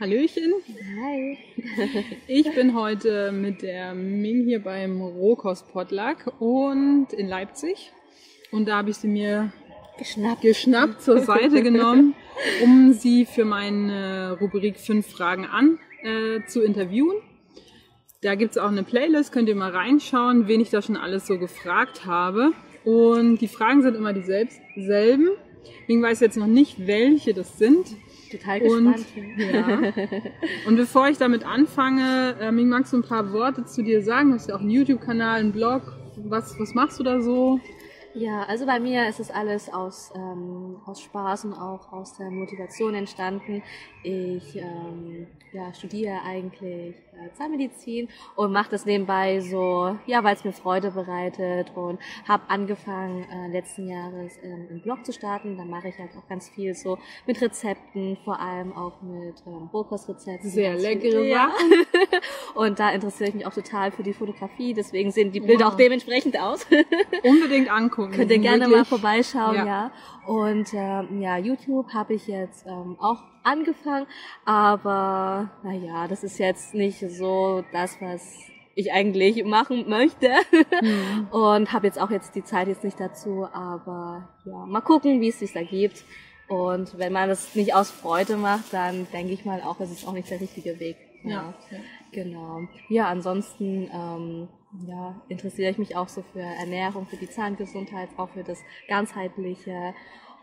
Hallöchen. Hi. Ich bin heute mit der Ming hier beim Rohkost Potluck und in Leipzig. Und da habe ich sie mir Geschnappt. geschnappt zur Seite genommen, um sie für meine Rubrik fünf Fragen an äh, zu interviewen. Da gibt's auch eine Playlist, könnt ihr mal reinschauen, wen ich da schon alles so gefragt habe. Und die Fragen sind immer dieselben. Ming weiß jetzt noch nicht, welche das sind. Total Und, gespannt. ja. und bevor ich damit anfange, äh, Ming, magst du ein paar Worte zu dir sagen? Du hast ja auch einen YouTube-Kanal, einen Blog. Was, was machst du da so? Ja, also bei mir ist es alles aus, ähm, aus Spaß und auch aus der Motivation entstanden. Ich ähm, ja, studiere eigentlich Zahnmedizin und mache das nebenbei so, ja, weil es mir Freude bereitet und habe angefangen äh, letzten Jahres ähm, einen Blog zu starten. Da mache ich halt auch ganz viel so mit Rezepten, vor allem auch mit ähm, Rohkostrezepten. Sehr leckere ja. Und da interessiere ich mich auch total für die Fotografie, deswegen sehen die Bilder Wow. auch dementsprechend aus. Unbedingt angucken. Könnt ihr gerne mal wirklich- vorbeischauen, Ja. ja. Und ähm, ja, YouTube habe ich jetzt ähm, auch angefangen, aber naja, das ist jetzt nicht so das, was ich eigentlich machen möchte. Hm. Und habe jetzt auch jetzt die Zeit jetzt nicht dazu, aber ja, mal gucken, wie es sich ergibt. Und wenn man das nicht aus Freude macht, dann denke ich mal auch, es ist auch nicht der richtige Weg. Ja. ja. Genau. Ja, ansonsten ähm, ja, interessiere ich mich auch so für Ernährung, für die Zahngesundheit, auch für das Ganzheitliche.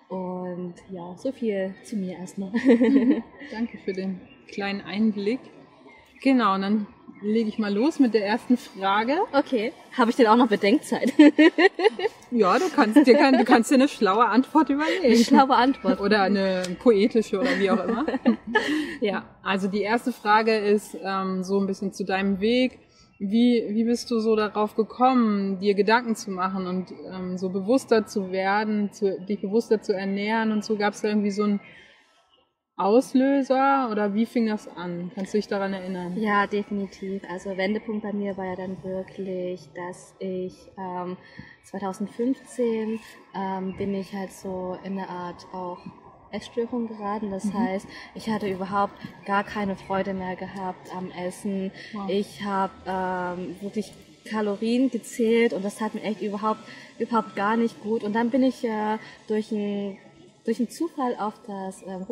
Und ja, so viel zu mir erstmal. Danke für den kleinen Einblick. Genau, und dann lege ich mal los mit der ersten Frage. okay. Habe ich denn auch noch Bedenkzeit? Ja, du kannst dir, du kannst dir eine schlaue Antwort überlegen. Eine schlaue Antwort. Oder eine poetische oder wie auch immer. ja, also die erste Frage ist ähm, so ein bisschen zu deinem Weg. Wie, wie bist du so darauf gekommen, dir Gedanken zu machen und ähm, so bewusster zu werden, zu, dich bewusster zu ernähren und so? Gab es da irgendwie so einen Auslöser oder wie fing das an? Kannst du dich daran erinnern? Ja, definitiv. Also Wendepunkt bei mir war ja dann wirklich, dass ich ähm, 2015 ähm, bin ich halt so in eine Art auch Essstörung geraten. Das heißt, ich hatte überhaupt gar keine Freude mehr gehabt am Essen. Wow. Ich habe ähm, wirklich Kalorien gezählt und das tat mir echt überhaupt überhaupt gar nicht gut. Und dann bin ich äh, durch ein durch einen Zufall auf das ähm,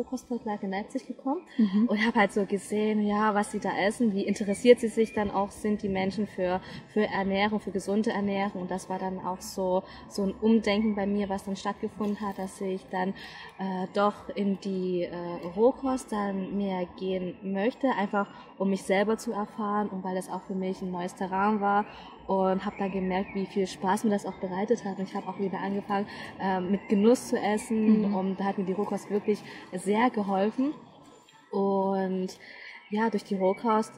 in Leipzig gekommen. Und habe halt so gesehen, ja, was sie da essen, wie interessiert sie sich dann auch sind die Menschen für für Ernährung, für gesunde Ernährung. Und das war dann auch so so ein Umdenken bei mir, was dann stattgefunden hat, dass ich dann äh, doch in die äh, Rohkost dann mehr gehen möchte, einfach um mich selber zu erfahren und weil das auch für mich ein neues Terrain war und habe dann gemerkt, wie viel Spaß mir das auch bereitet hat. Und ich habe auch wieder angefangen, ähm, mit Genuss zu essen und da hat mir die Rohkost wirklich sehr geholfen. Und ja, durch die Rohkost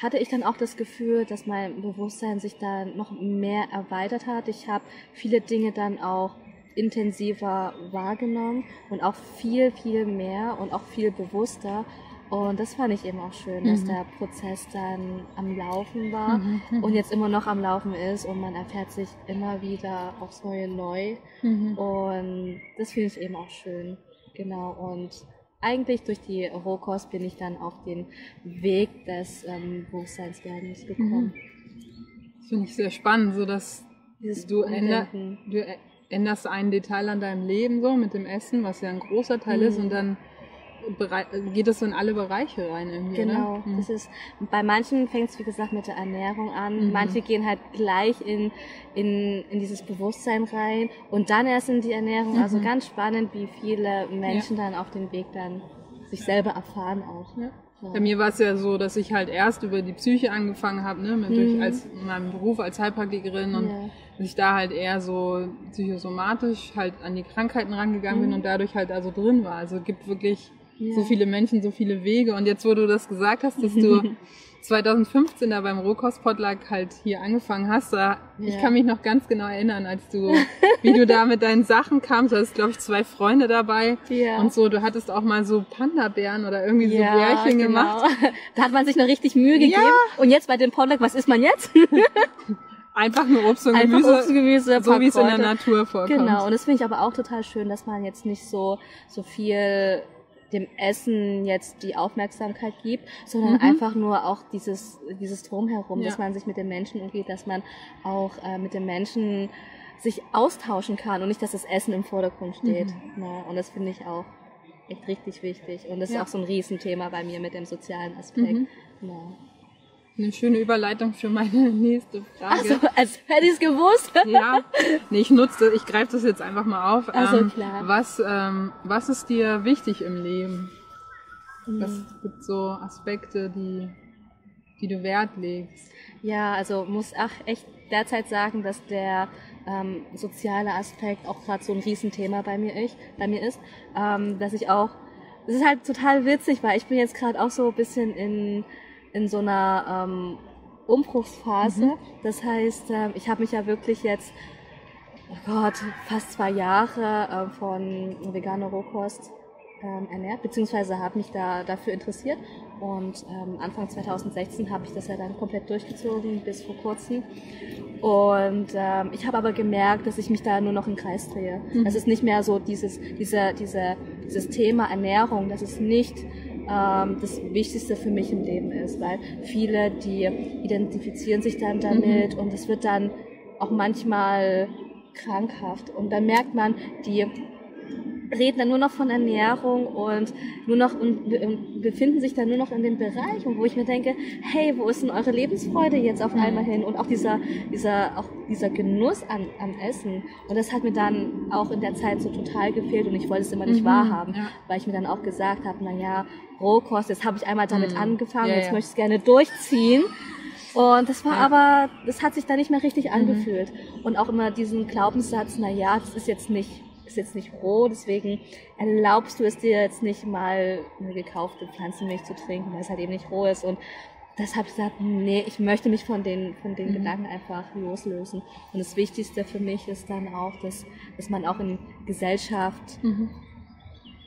hatte ich dann auch das Gefühl, dass mein Bewusstsein sich dann noch mehr erweitert hat. Ich habe viele Dinge dann auch intensiver wahrgenommen und auch viel, viel mehr und auch viel bewusster. Und das fand ich eben auch schön, dass der Prozess dann am Laufen war und jetzt immer noch am Laufen ist und man erfährt sich immer wieder aufs Neue neu. Mhm. Und das finde ich eben auch schön. Genau. Und eigentlich durch die Rohkost bin ich dann auf den Weg des ähm, Bewusstseinswerdens gekommen. Das finde ich sehr spannend, so dass Dieses du, änder, du änderst ein Detail an deinem Leben so mit dem Essen, was ja ein großer Teil ist, Mhm. und dann geht es in alle Bereiche rein irgendwie, Genau? Mhm. das ist bei manchen fängt es wie gesagt mit der Ernährung an. Mhm. Manche gehen halt gleich in, in, in dieses Bewusstsein rein und dann erst in die Ernährung. Also Mhm. ganz spannend, wie viele Menschen dann auf dem Weg dann sich selber erfahren auch. Ja. Ja. Bei mir war es ja so, dass ich halt erst über die Psyche angefangen habe, ne, mit durch, Mhm. als in meinem Beruf als Heilpraktikerin und Ja. ich da halt eher so psychosomatisch halt an die Krankheiten rangegangen bin Mhm. und dadurch halt also drin war. Also es gibt wirklich Ja. so viele Menschen, so viele Wege. Und jetzt, wo du das gesagt hast, dass du 2015 da beim Rohkostpotluck halt hier angefangen hast, da, ich Ja. kann mich noch ganz genau erinnern, als du, wie du da mit deinen Sachen kamst, du hattest, glaube ich, zwei Freunde dabei Ja. und so, du hattest auch mal so Panda-Bären oder irgendwie so Ja, Bärchen genau. gemacht. Da hat man sich noch richtig Mühe gegeben. Und jetzt bei dem Potluck, was isst man jetzt? Einfach nur Obst und Gemüse, Obst und Gemüse, so wie es in der. Natur vorkommt. Genau, und das finde ich aber auch total schön, dass man jetzt nicht so, so viel dem Essen jetzt die Aufmerksamkeit gibt, sondern Mhm. einfach nur auch dieses, dieses Drumherum, Ja. dass man sich mit den Menschen umgeht, dass man auch äh, mit den Menschen sich austauschen kann und nicht, dass das Essen im Vordergrund steht. Ne? Und das finde ich auch echt richtig wichtig. Und das Ja. ist auch so ein Riesenthema bei mir mit dem sozialen Aspekt. Mhm. Ne? Eine schöne Überleitung für meine nächste Frage. Also, als hätte ich es gewusst. Ja, nee, ich nutze, ich greife das jetzt einfach mal auf. Ach so, Ähm, klar. Was, ähm, was ist dir wichtig im Leben? Mhm. Was gibt so Aspekte, die, die du Wert legst? Ja, also muss auch echt derzeit sagen, dass der ähm, soziale Aspekt auch gerade so ein Riesenthema bei mir, ich, bei mir ist. Ähm, dass ich auch, es ist halt total witzig, weil ich bin jetzt gerade auch so ein bisschen in, in so einer ähm, Umbruchsphase. Das heißt, ähm, ich habe mich ja wirklich jetzt, oh Gott, fast zwei Jahre äh, von veganer Rohkost ähm, ernährt, beziehungsweise habe mich da dafür interessiert. Und ähm, Anfang 2016 habe ich das ja dann komplett durchgezogen bis vor kurzem. Und ähm, ich habe aber gemerkt, dass ich mich da nur noch im Kreis drehe. Es ist nicht mehr so dieses, diese, diese, dieses Thema Ernährung, das ist nicht ähm, das Wichtigste für mich im Leben ist, weil viele, die identifizieren sich dann damit und es wird dann auch manchmal krankhaft. Und dann merkt man, die reden dann nur noch von Ernährung und nur noch und, und befinden sich dann nur noch in dem Bereich, und wo ich mir denke, hey, wo ist denn eure Lebensfreude jetzt auf einmal hin und auch dieser dieser auch dieser Genuss an, am Essen und das hat mir dann auch in der Zeit so total gefehlt und ich wollte es immer nicht Mhm, wahrhaben, ja. weil ich mir dann auch gesagt habe, na ja, Rohkost, jetzt habe ich einmal damit Mhm. angefangen, Ja, jetzt ja. möchte ich es gerne durchziehen. Und das war Ja. Mhm. aber, das hat sich dann nicht mehr richtig angefühlt. Und auch immer diesen Glaubenssatz, na ja, das ist jetzt nicht, ist jetzt nicht roh, deswegen erlaubst du es dir jetzt nicht mal eine gekaufte Pflanzenmilch zu trinken, weil es halt eben nicht roh ist. Und das habe ich gesagt, nee, ich möchte mich von den, von den Mhm. Gedanken einfach loslösen. Und das Wichtigste für mich ist dann auch, dass, dass man auch in Gesellschaft Mhm.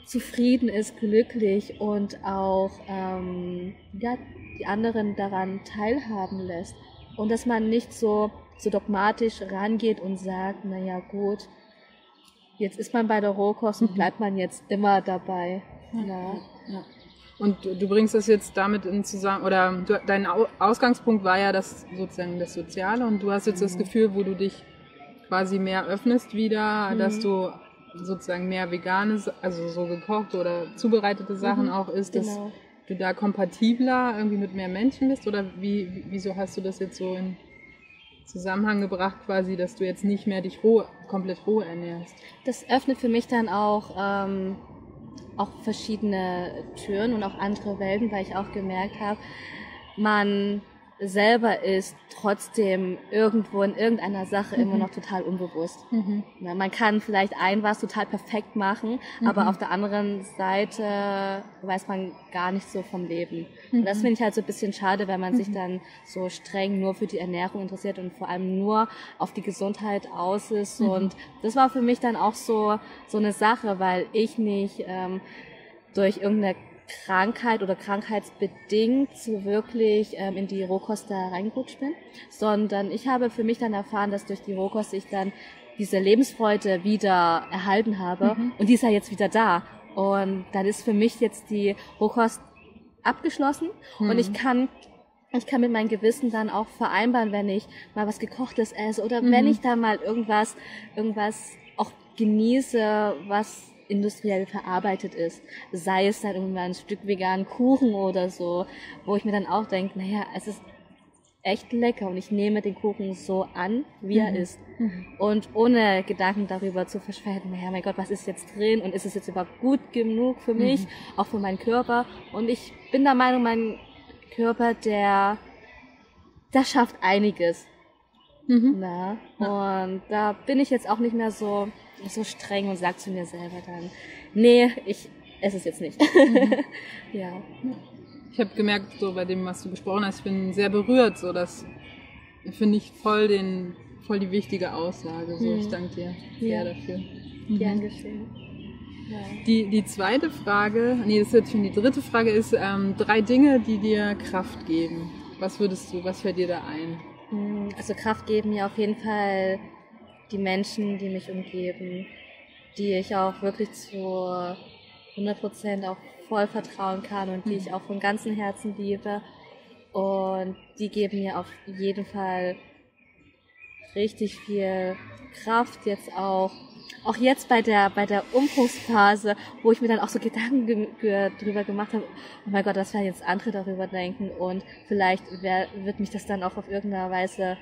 zufrieden ist, glücklich und auch ähm, ja, die anderen daran teilhaben lässt. Und dass man nicht so, so dogmatisch rangeht und sagt, na ja gut, jetzt ist man bei der Rohkost und bleibt man jetzt immer dabei. Ja. Ja. Und du, bringst das jetzt damit in zusammen, oder du, dein Au- Ausgangspunkt war ja das sozusagen das Soziale und du hast jetzt Mhm. das Gefühl, wo du dich quasi mehr öffnest wieder, Mhm. dass du sozusagen mehr vegane, also so gekochte oder zubereitete Sachen Mhm, auch isst, dass genau. du da kompatibler irgendwie mit mehr Menschen bist oder wie- wieso hast du das jetzt so in Zusammenhang gebracht quasi, dass du jetzt nicht mehr dich roh, komplett roh ernährst? Das öffnet für mich dann auch, ähm, auch verschiedene Türen und auch andere Welten, weil ich auch gemerkt habe, man selber ist trotzdem irgendwo in irgendeiner Sache immer noch total unbewusst. Na, Man kann vielleicht ein was total perfekt machen, aber auf der anderen Seite weiß man gar nicht so vom Leben. Und das finde ich halt so ein bisschen schade, wenn man sich dann so streng nur für die Ernährung interessiert und vor allem nur auf die Gesundheit aus ist. Und das war für mich dann auch so, so eine Sache, weil ich nicht ähm, durch irgendeine Krankheit oder krankheitsbedingt so wirklich ähm, in die Rohkost da reingerutscht bin, sondern ich habe für mich dann erfahren, dass durch die Rohkost ich dann diese Lebensfreude wieder erhalten habe. Und die ist ja jetzt wieder da. Und dann ist für mich jetzt die Rohkost abgeschlossen. Und ich kann ich kann mit meinem Gewissen dann auch vereinbaren, wenn ich mal was gekochtes esse oder wenn ich da mal irgendwas irgendwas auch genieße, was industriell verarbeitet ist. Sei es dann irgendwann ein Stück veganen Kuchen oder so, wo ich mir dann auch denke, naja, es ist echt lecker und ich nehme den Kuchen so an, wie er ist. Und ohne Gedanken darüber zu verschwenden, naja, mein Gott, was ist jetzt drin und ist es jetzt überhaupt gut genug für mich, auch für meinen Körper. Und ich bin der Meinung, mein Körper, der, der schafft einiges. Mhm. Na, und da bin ich jetzt auch nicht mehr so, so streng und sag zu mir selber dann, nee, ich esse es jetzt nicht. ja. Ich habe gemerkt, so bei dem, was du gesprochen hast, ich bin sehr berührt. So, das finde ich voll den, voll die wichtige Aussage. So, Mhm. ich danke dir Ja. sehr dafür. Gern geschehen. Ja. Die, die zweite Frage, nee, das ist jetzt schon die dritte Frage, ist ähm, drei Dinge, die dir Kraft geben. Was würdest du, was fällt dir da ein? Mm, Also Kraft geben mir auf jeden Fall die Menschen, die mich umgeben, die ich auch wirklich zu 100 Prozent auch voll vertrauen kann und die ich auch von ganzem Herzen liebe. Und die geben mir auf jeden Fall richtig viel Kraft jetzt auch. Auch jetzt bei der, bei der Umbruchsphase, wo ich mir dann auch so Gedanken ge ge drüber gemacht habe, oh mein Gott, was werden jetzt andere darüber denken und vielleicht wär, wird mich das dann auch auf irgendeine Weise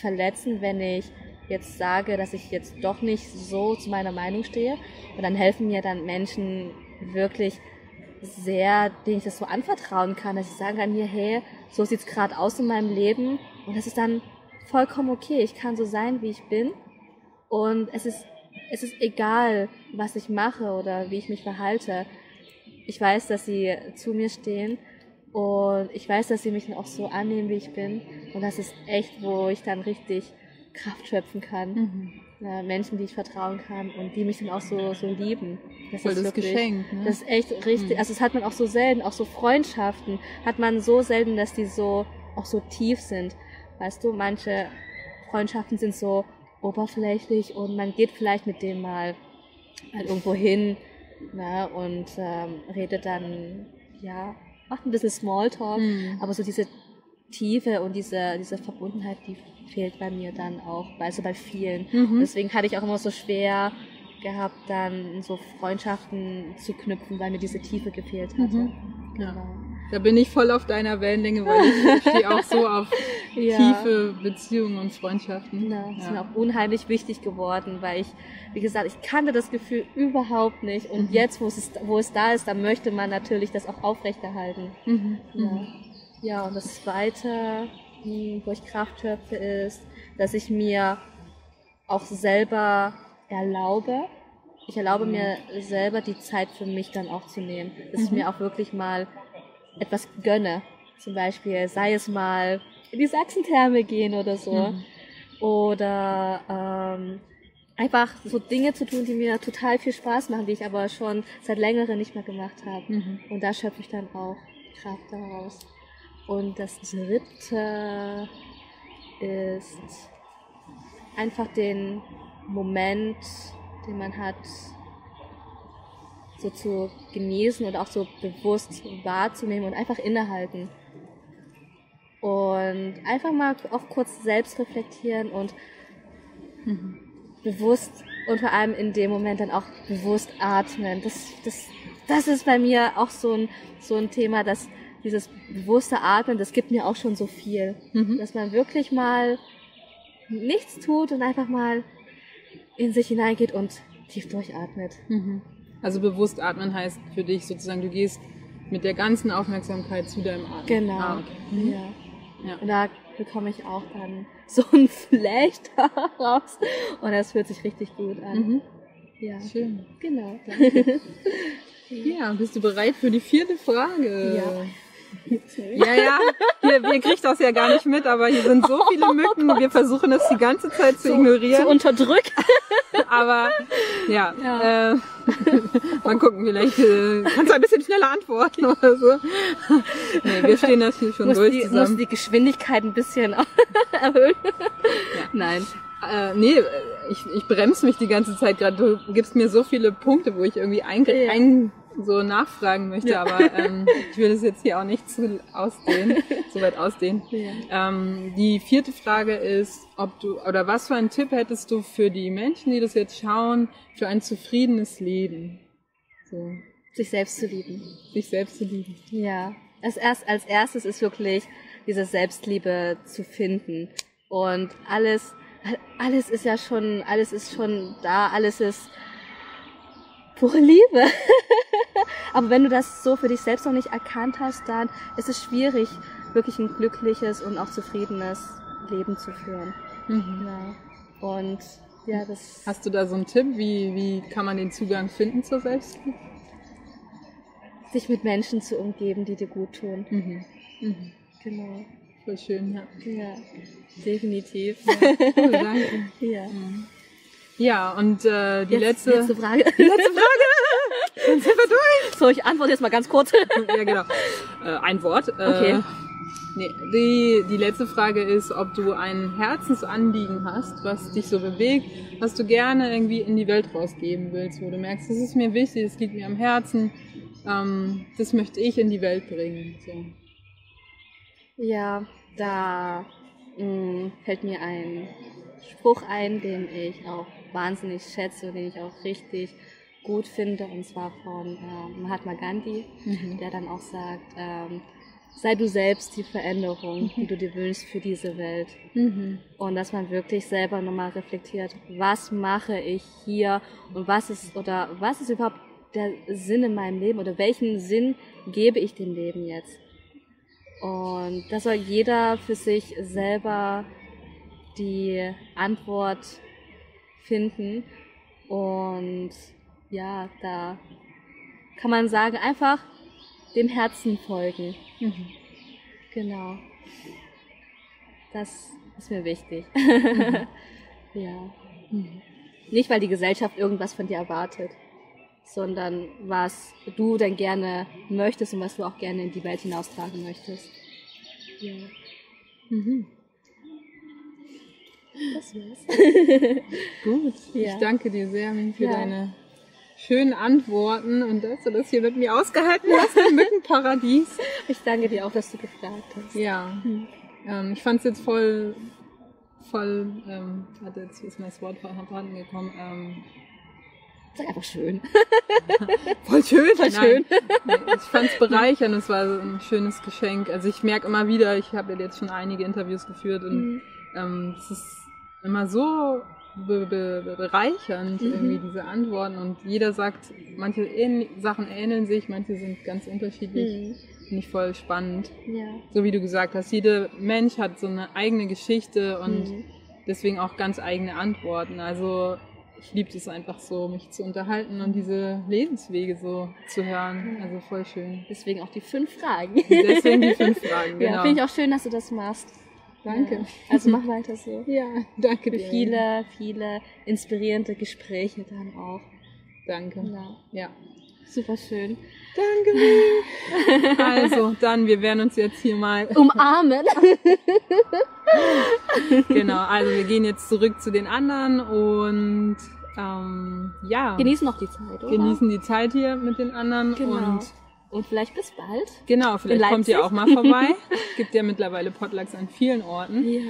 verletzen, wenn ich jetzt sage, dass ich jetzt doch nicht so zu meiner Meinung stehe. Und dann helfen mir dann Menschen wirklich sehr, denen ich das so anvertrauen kann, dass ich sagen kann, hier, hey, so sieht's gerade aus in meinem Leben und das ist dann vollkommen okay. Ich kann so sein, wie ich bin und es ist es ist egal, was ich mache oder wie ich mich verhalte. Ich weiß, dass sie zu mir stehen und ich weiß, dass sie mich auch so annehmen, wie ich bin. Und das ist echt, wo ich dann richtig Kraft schöpfen kann. Mhm. Menschen, die ich vertrauen kann und die mich dann auch so, so lieben. Das Voll ist das wirklich, Geschenk. Ne? Das ist echt richtig. Mhm. Also das hat man auch so selten, auch so Freundschaften hat man so selten, dass die so auch so tief sind. Weißt du, manche Freundschaften sind so, oberflächlich und man geht vielleicht mit dem mal halt irgendwo hin ne, und ähm, redet dann, ja, macht ein bisschen Smalltalk, mhm. aber so diese Tiefe und diese, diese Verbundenheit, die fehlt bei mir dann auch, also bei vielen. Mhm. Deswegen hatte ich auch immer so schwer gehabt, dann so Freundschaften zu knüpfen, weil mir diese Tiefe gefehlt hatte. Mhm. Genau. Ja. Da bin ich voll auf deiner Wellenlänge, weil ich stehe auch so auf ja. tiefe Beziehungen und Freundschaften. Ja, das ja. ist mir auch unheimlich wichtig geworden, weil ich, wie gesagt, ich kannte das Gefühl überhaupt nicht. Und mhm. jetzt, wo es, wo es da ist, da möchte man natürlich das auch aufrechterhalten. Mhm. Ja. Ja, und das Zweite, hm, wo ich Kraft schöpfe, ist, dass ich mir auch selber erlaube, ich erlaube mhm. mir selber die Zeit für mich dann auch zu nehmen. Dass ich mhm. mir auch wirklich mal etwas gönne. Zum Beispiel, sei es mal in die Sachsentherme gehen oder so. Mhm. Oder ähm, einfach so Dinge zu tun, die mir total viel Spaß machen, die ich aber schon seit längerem nicht mehr gemacht habe. Mhm. Und da schöpfe ich dann auch Kraft daraus. Und das dritte ist einfach den Moment, den man hat, so zu genießen und auch so bewusst wahrzunehmen und einfach innehalten. Und einfach mal auch kurz selbst reflektieren und mhm. bewusst und vor allem in dem Moment dann auch bewusst atmen. Das, das, das ist bei mir auch so ein, so ein Thema, dass dieses bewusste Atmen, das gibt mir auch schon so viel. Mhm. Dass man wirklich mal nichts tut und einfach mal in sich hineingeht und tief durchatmet. Mhm. Also bewusst atmen heißt für dich sozusagen, du gehst mit der ganzen Aufmerksamkeit zu deinem Atmen. Genau. Ah, okay. mhm. ja. ja. Und da bekomme ich auch dann so ein Flash daraus und das fühlt sich richtig gut an. Mhm. Ja. Schön. Genau. ja, bist du bereit für die vierte Frage? Ja. Ja, ja, hier, ihr kriegt das ja gar nicht mit, aber hier sind so viele Mücken. Oh wir versuchen das die ganze Zeit zu so, ignorieren. Zu unterdrücken. Aber ja, ja. Äh, mal gucken, vielleicht äh, kannst du ein bisschen schneller antworten oder so. Nee, wir stehen das hier schon muss durch die, zusammen. Muss die Geschwindigkeit ein bisschen erhöhen? Ja. Nein. Äh, nee, ich, ich bremse mich die ganze Zeit gerade. Du gibst mir so viele Punkte, wo ich irgendwie ein, ja. ein so nachfragen möchte, ja. aber ähm, ich will es jetzt hier auch nicht zu ausdehnen, so weit ausdehnen. Ja. Ähm, die vierte Frage ist, ob du oder was für einen Tipp hättest du für die Menschen, die das jetzt schauen, für ein zufriedenes Leben? So. Sich selbst zu lieben. Sich selbst zu lieben. Ja. Als, erst, als erstes ist wirklich diese Selbstliebe zu finden. Und alles, alles ist ja schon, alles ist schon da, alles ist pure Liebe. Aber wenn du das so für dich selbst noch nicht erkannt hast, dann ist es schwierig, wirklich ein glückliches und auch zufriedenes Leben zu führen. Mhm. Ja. Und ja, das. Hast du da so einen Tipp, wie, wie kann man den Zugang finden zur Selbstliebe? Sich mit Menschen zu umgeben, die dir gut tun. Mhm. Mhm. Genau. Voll schön, ja. Ja, definitiv. Ja, cool, danke. ja. Ja, und äh, die jetzt, letzte, letzte Frage. Die letzte Frage. Dann sind wir durch. So, ich antworte jetzt mal ganz kurz. ja, genau. Äh, ein Wort. Äh, okay. Nee, die, die letzte Frage ist, ob du ein Herzensanliegen hast, was dich so bewegt, was du gerne irgendwie in die Welt rausgeben willst, wo du merkst, das ist mir wichtig, das liegt mir am Herzen. ähm, das möchte ich in die Welt bringen. So. Ja, da mh, fällt mir ein Spruch ein, den ich auch wahnsinnig schätze und den ich auch richtig gut finde, und zwar von äh, Mahatma Gandhi, Mhm. der dann auch sagt, ähm, sei du selbst die Veränderung, die du dir wünschst für diese Welt. Mhm. Und dass man wirklich selber nochmal reflektiert, was mache ich hier und was ist oder was ist überhaupt der Sinn in meinem Leben oder welchen Sinn gebe ich dem Leben jetzt? Und da soll jeder für sich selber die Antwort finden. Und ja, da kann man sagen, einfach dem Herzen folgen. Mhm. Genau. Das ist mir wichtig. ja. Nicht, weil die Gesellschaft irgendwas von dir erwartet, sondern was du dann gerne möchtest und was du auch gerne in die Welt hinaustragen möchtest. Ja. Mhm. Das war's. Gut, Ja. ich danke dir sehr für Ja. deine schönen Antworten und dass du das hier mit mir ausgehalten hast im Mückenparadies. Ich danke dir auch, dass du gefragt hast. Ja, ähm, ich fand es jetzt voll, voll, ähm, warte, jetzt ist mir das Wort vorhanden gekommen, ähm, Sag einfach schön. voll schön. Voll Nein, schön. ich fand es bereichernd, es war so ein schönes Geschenk. Also ich merke immer wieder, ich habe ja jetzt schon einige Interviews geführt und Mhm. ähm, es ist immer so be be be bereichernd, Mhm. irgendwie diese Antworten. Und jeder sagt, manche ähn Sachen ähneln sich, manche sind ganz unterschiedlich. Mhm. Finde ich voll spannend. Ja. So wie du gesagt hast, jeder Mensch hat so eine eigene Geschichte und Mhm. deswegen auch ganz eigene Antworten. Also ich liebe es einfach so, mich zu unterhalten und diese Lebenswege so zu hören. Also voll schön. Deswegen auch die fünf Fragen. Deswegen die fünf Fragen, Ja, genau. finde ich auch schön, dass du das machst. Danke. Also mach weiter so. Ja, danke Für dir. viele, viele inspirierende Gespräche dann auch. Danke. Ja. Ja. Super schön. Danke. Also, dann, wir werden uns jetzt hier mal, Umarmen. genau, also wir gehen jetzt zurück zu den anderen und ähm, ja, Genießen noch die Zeit, oder? genießen die Zeit hier mit den anderen Genau. und Und vielleicht bis bald. genau, vielleicht kommt ihr auch mal vorbei. Gibt ja mittlerweile Potlucks an vielen Orten. Ja.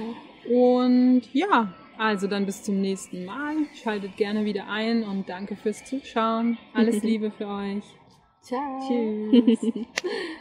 Und ja, also dann bis zum nächsten Mal. Schaltet gerne wieder ein und danke fürs Zuschauen. Alles Liebe für euch. Ciao. Tschüss.